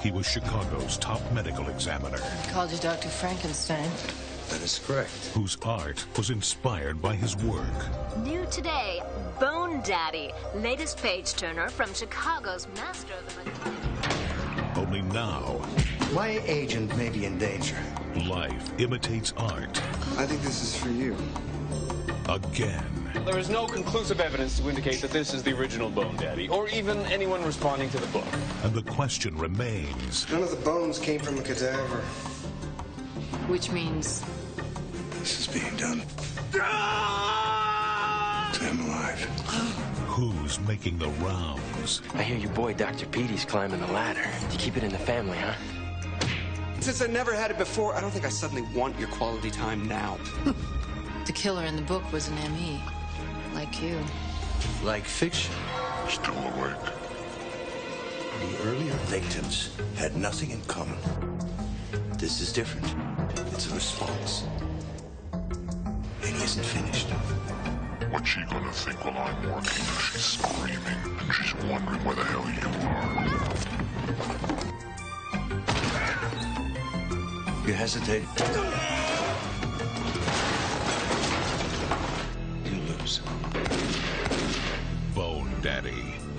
He was Chicago's top medical examiner, Called you Dr. Frankenstein. That is correct. whose art was inspired by his work. New today, Bone Daddy, latest page turner from Chicago's master of the macabre. Only now, My agent may be in danger. life imitates art I think this is for you. again. There is no conclusive evidence to indicate that this is the original Bone Daddy, or even anyone responding to the book. And the question remains None of the bones came from a cadaver. Which means This is being done. Ah! To him alive. who's making the rounds? I hear your boy Dr. Petey's climbing the ladder. To keep it in the family, huh? Since I never had it before, I don't think I suddenly want your quality time now. the killer in the book was an ME. Like you. Like fiction. Still awake. The earlier victims had nothing in common. This is different. It's a response. And he isn't finished. What's she gonna think while I'm working? She's screaming and she's wondering where the hell you are. You hesitate. Daddy.